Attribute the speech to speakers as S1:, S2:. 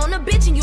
S1: on a bitch and you